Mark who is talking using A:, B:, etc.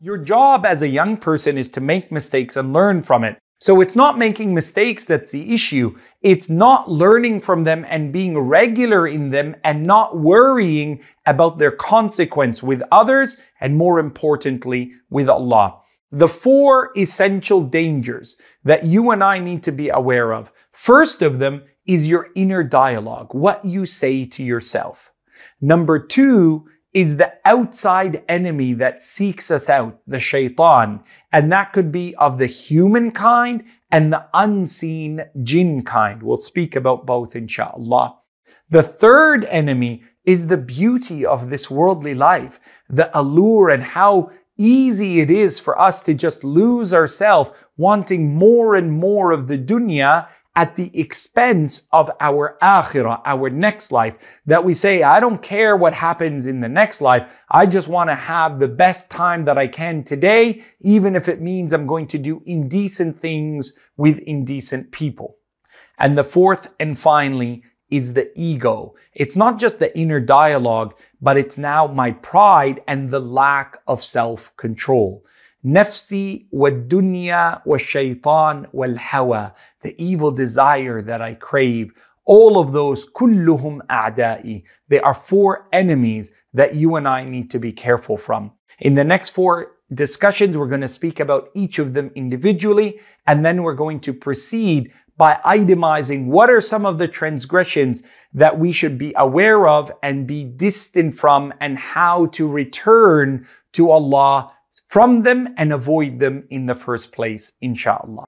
A: Your job as a young person is to make mistakes and learn from it. So it's not making mistakes that's the issue. It's not learning from them and being regular in them and not worrying about their consequence with others and more importantly with Allah. The four essential dangers that you and I need to be aware of. First of them is your inner dialogue, what you say to yourself. Number two is the outside enemy that seeks us out, the shaitan. And that could be of the human kind and the unseen jinn kind. We'll speak about both, inshallah. The third enemy is the beauty of this worldly life, the allure and how easy it is for us to just lose ourselves wanting more and more of the dunya at the expense of our akhirah, our next life. That we say, I don't care what happens in the next life. I just want to have the best time that I can today, even if it means I'm going to do indecent things with indecent people. And the fourth and finally is the ego. It's not just the inner dialogue, but it's now my pride and the lack of self control. Nafsi wa dunya wa shaitan wal hawa, the evil desire that I crave. All of those, kulluhum a'da'i. They are four enemies that you and I need to be careful from. In the next four discussions, we're going to speak about each of them individually, and then we're going to proceed by itemizing what are some of the transgressions that we should be aware of and be distant from, and how to return to Allah from them and avoid them in the first place, inshallah.